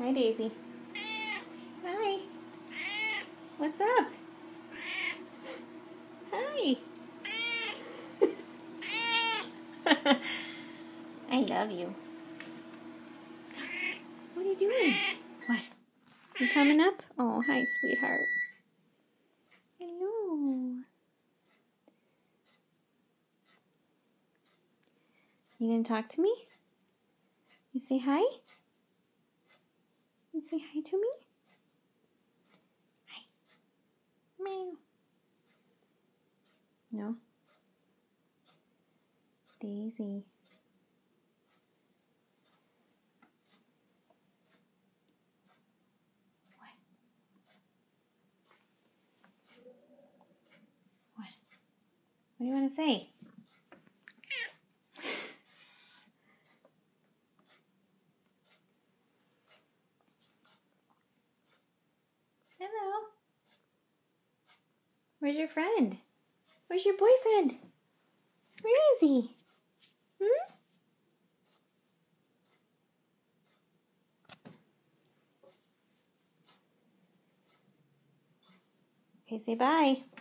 Hi, Daisy. Hi. What's up? Hi. I love you. What are you doing? What? You coming up? Oh, hi, sweetheart. Hello. You gonna talk to me? You say hi? You say hi to me? Hi. Meow. No? Daisy. What? What? What do you want to say? Hello. Where's your friend? Where's your boyfriend? Where is he? Hmm? Okay, say bye.